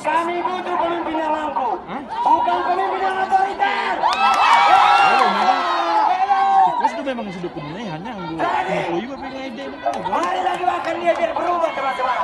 Kami butuh memang sudah punya hanya anggur. Employee apa yang ide ini kan? Mari lagi makan dia biar berubah teman-teman.